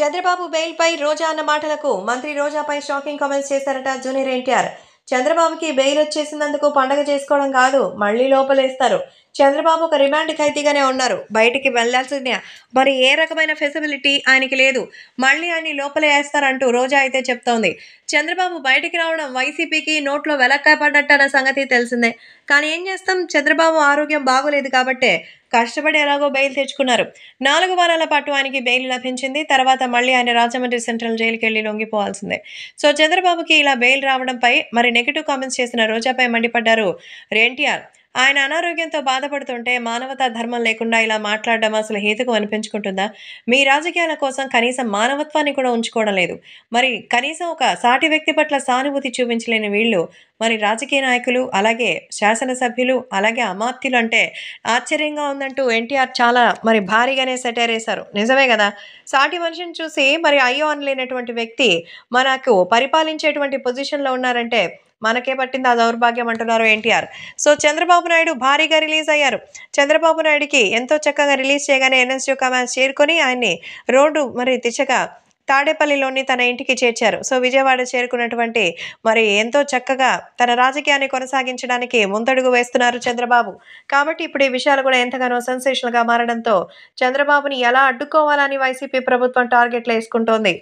చంద్రబాబు బెయిల్పై రోజా అన్న మాటలకు మంత్రి రోజాపై షాకింగ్ కామెంట్స్ చేశారట జూనియర్ ఎన్టీఆర్. చంద్రబాబుకి బెయిల్ వచ్చేసినందుకు పండగ చేసుకోవడం కాదు మళ్ళీ లోపలేస్తారు. చంద్రబాబు ఒక రిమాండ్ ఖైదీగానే ఉన్నారు. బయటికి వెళ్ళాల్సిందే. మరి ఏ రకమైన ఫెసిబిలిటీ ఆయనకి లేదు. మళ్ళీ ఆయన లోపలే వేస్తారంటూ రోజా అయితే చెప్తోంది. చంద్రబాబు బయటికి రావడం వైసీపీకి నోట్లో వెలక్కాయ పడ్డట్టన్న సంగతి తెలిసిందే. కానీ ఏం చేస్తాం? చంద్రబాబు ఆరోగ్యం బాగోలేదు కాబట్టే కష్టపడి ఎలాగో బెయిల్ తెచ్చుకున్నారు. నాలుగు వారాల పాటు ఆయనకి బెయిల్ లభించింది. తర్వాత మళ్ళీ ఆయన రాజమండ్రి సెంట్రల్ జైలుకి వెళ్ళి లొంగిపోవాల్సిందే. సో చంద్రబాబుకి ఇలా బెయిల్ రావడంపై మరి నెగిటివ్ కామెంట్స్ చేసిన రోజాపై మండిపడ్డారు ఎన్టీఆర్ ఆయన అనారోగ్యంతో బాధపడుతుంటే మానవతా ధర్మం లేకుండా ఇలా మాట్లాడడం అసలు హేతుకు అనిపించుకుంటుందా? మీ రాజకీయాల కోసం కనీసం మానవత్వాన్ని కూడా ఉంచుకోవడం లేదు. మరి కనీసం ఒక సాటి వ్యక్తి పట్ల సానుభూతి చూపించలేని వీళ్ళు మరి రాజకీయ నాయకులు అలాగే శాసనసభ్యులు అలాగే అమాత్యులు అంటే ఆశ్చర్యంగా ఉందంటూ ఎన్టీఆర్ చాలా మరి భారీగానే సెటైర్ వేశారు నిజమే కదా? సాటి మనిషిని చూసి మరి అయ్యో అనలేనటువంటి వ్యక్తి మనకు పరిపాలించేటువంటి పొజిషన్లో ఉన్నారంటే మనకే పట్టింది ఆ దౌర్భాగ్యం అంటున్నారు ఎన్టీఆర్. సో చంద్రబాబు నాయుడు భారీగా రిలీజ్ అయ్యారు. చంద్రబాబు నాయుడుకి ఎంతో చక్కగా రిలీజ్ చేయగానే ఎన్ఎస్యూ కమాండ్స్ చేరుకొని ఆయన్ని రోడ్డు మరి దిశగా తాడేపల్లిలోని తన ఇంటికి చేర్చారు. సో విజయవాడ చేరుకున్నటువంటి మరి ఎంతో చక్కగా తన రాజకీయాన్ని కొనసాగించడానికి ముందడుగు వేస్తున్నారు చంద్రబాబు. కాబట్టి ఇప్పుడు ఈ విషయాలు కూడా ఎంతగానో సెన్సేషన్గా మారడంతో చంద్రబాబుని ఎలా అడ్డుకోవాలని వైసీపీ ప్రభుత్వం టార్గెట్లు వేసుకుంటోంది?